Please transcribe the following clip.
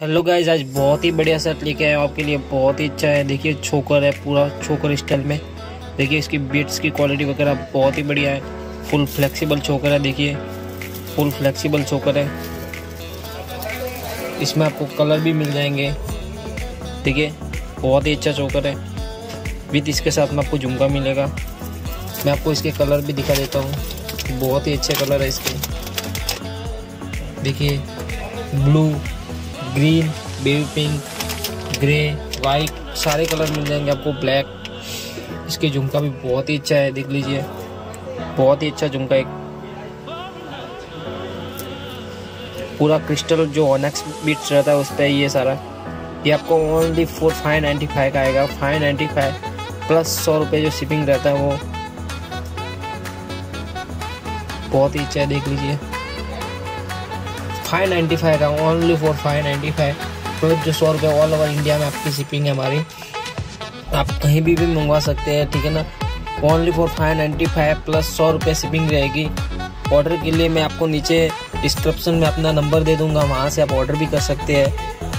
Hello guys आज बहुत ही बढ़िया सेट लेके आए आपके लिए। बहुत ही अच्छा है। देखिए छोकर है पूरा छोकर स्टाइल में। देखिए, इसकी बीट्स की क्वालिटी वगैरह बहुत ही बढ़िया है। फुल फ्लेक्सिबल छोकर है, देखिए। फुल फ्लेक्सिबल छोकर है। इसमें आपको कलर भी मिल जाएँगे। देखिए, बहुत ही अच्छा चोकर है। विथ इसके साथ में आपको झुमका मिलेगा। मैं आपको इसके कलर भी दिखा देता हूँ। बहुत ही अच्छे कलर है इसके। देखिए blue green baby pink grey white सारे कलर मिल जाएँगे आपको ब्लैक इसके झुमका भी बहुत ही अच्छा है, देख लीजिए। बहुत ही अच्छा झुमका एक। पूरा क्रिस्टल जो ऑनेक्स बीट्स रहता है, उस पर ये सारा। ये आपको only for five ninety five का आएगा। फाइव नाइन्टी फाइव प्लस सौ रुपये जो शिपिंग रहता है वो। बहुत ही अच्छा है, देख लीजिए। फाइव नाइन्टी फाइव का only for five ninety five product जो सौ रुपये ऑल ओवर इंडिया में आपकी शिपिंग है हमारी। आप कहीं भी भी मंगवा सकते हैं, ठीक है ना? Only for five ninety five plus सौ रुपये शिपिंग रहेगी। ऑर्डर के लिए मैं आपको नीचे डिस्क्रिप्शन में अपना नंबर दे दूँगा, वहाँ से आप ऑर्डर भी कर सकते हैं।